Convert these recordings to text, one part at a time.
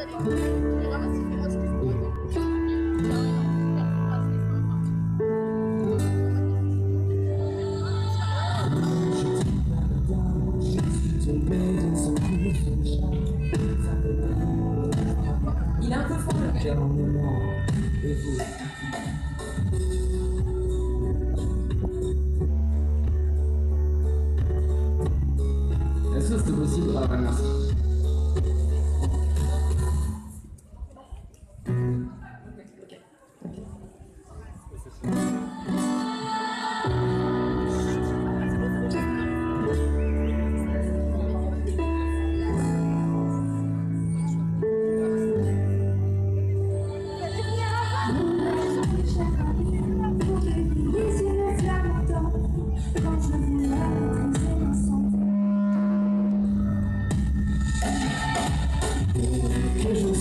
Il est un peu fort le vous. Est-ce que c'est possible? Ah, merci.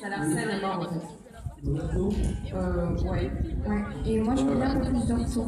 Ça en fait. Bientôt. Euh, ouais. Ouais, et moi je veux bien un peu plus.